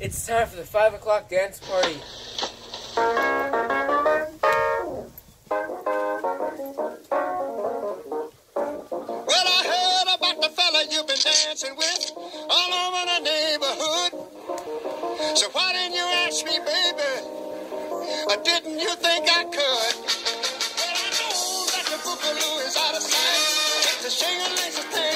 It's time for the 5 o'clock dance party. Well, I heard about the fella you've been dancing with all over the neighborhood. So why didn't you ask me, baby? Or didn't you think I could? Well, I know that the boogaloo is out of sight. It's a shame thing.